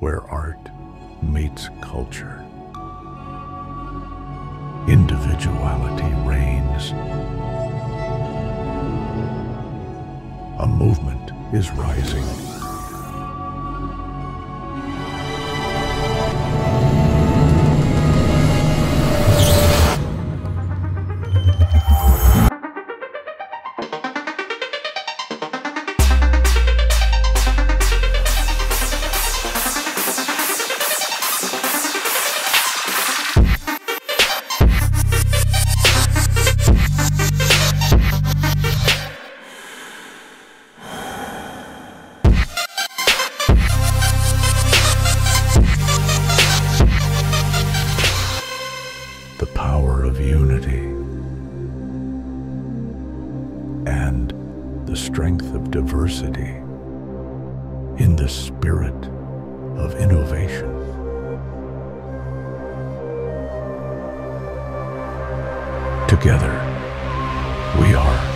where art meets culture. Individuality reigns. A movement is rising. The power of unity and the strength of diversity in the spirit of innovation. Together, we are